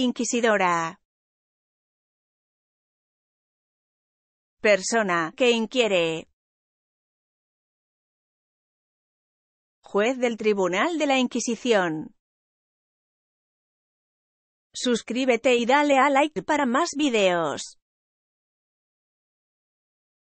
Inquisidora. Persona que inquiere. Juez del Tribunal de la Inquisición. Suscríbete y dale a like para más videos.